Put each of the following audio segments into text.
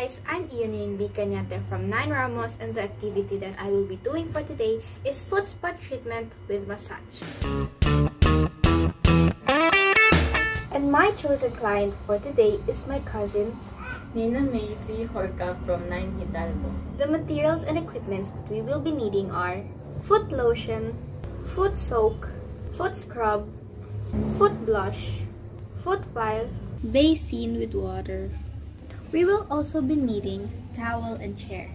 guys, I'm Ian B. Cañate from 9 Ramos and the activity that I will be doing for today is foot spa treatment with massage. And my chosen client for today is my cousin, Nina Macy Horka from 9 Hidalgo. The materials and equipments that we will be needing are foot lotion, foot soak, foot scrub, foot blush, foot file, basin with water, we will also be needing towel and chair.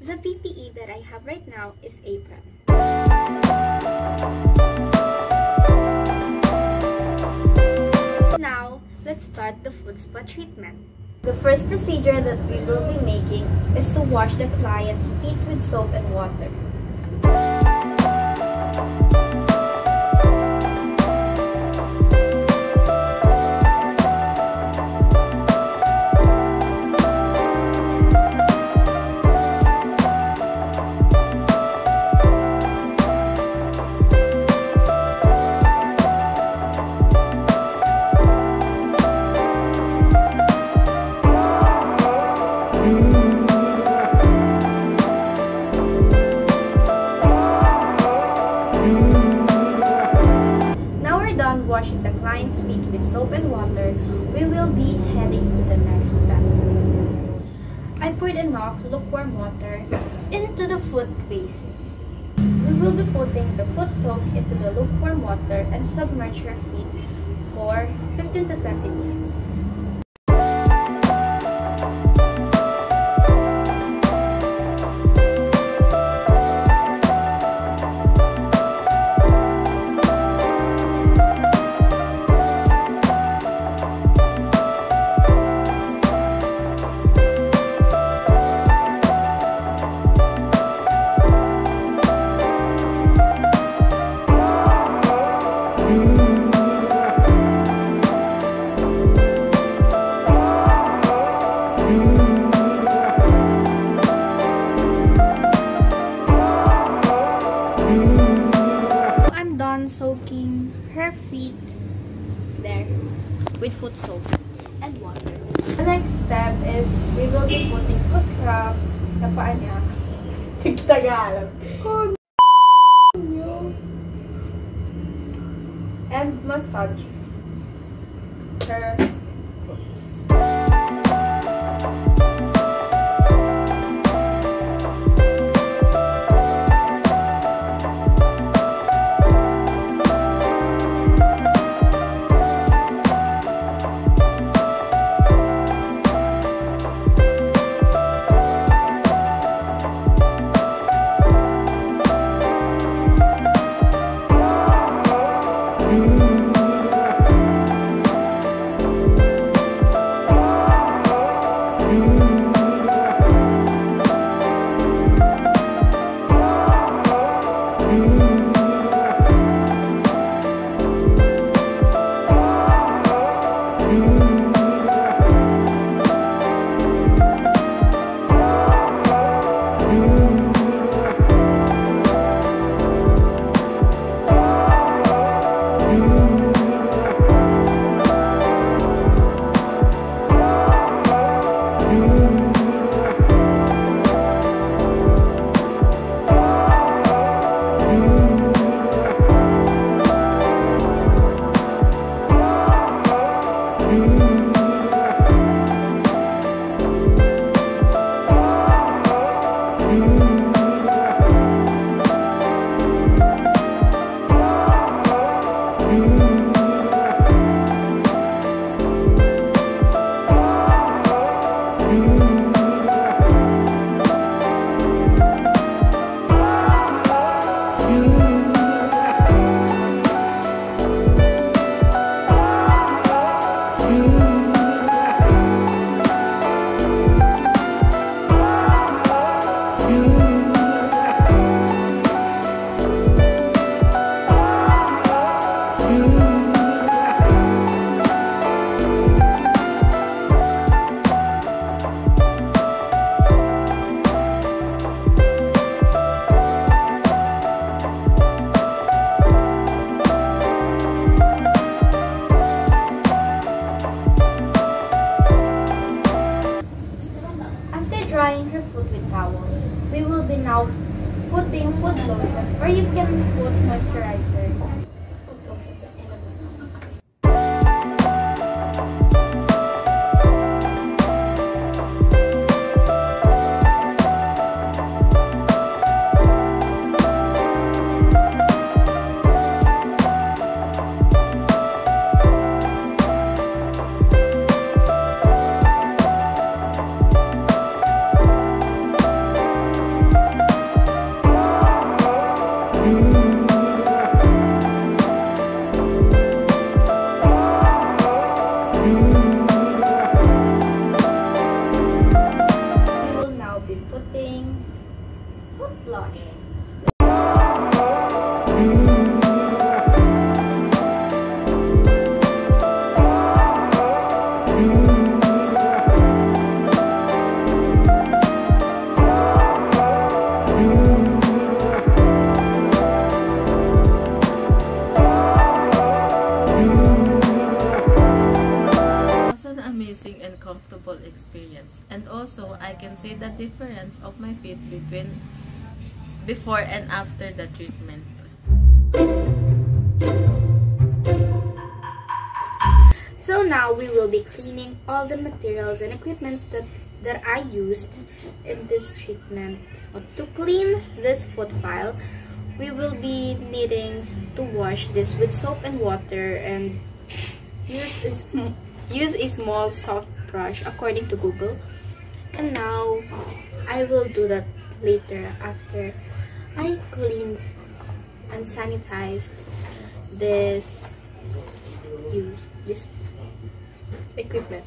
The PPE that I have right now is apron. Now, let's start the foot spa treatment. The first procedure that we will be making is to wash the client's feet with soap and water. Enough lukewarm water into the foot basin. We will be putting the foot soak into the lukewarm water and submerge your feet for 15 to 20 minutes. Her feet there with foot soap and water. The next step is we will be putting foot scrub sa paa niya. Tagalog. And massage her you can put moisturizer. Amazing and comfortable experience. And also, I can see the difference of my feet between before and after the treatment. So now we will be cleaning all the materials and equipments that, that I used in this treatment. To clean this foot file, we will be needing to wash this with soap and water and use a, use a small soft brush according to Google. And now I will do that later after I cleaned and sanitized this use this equipment.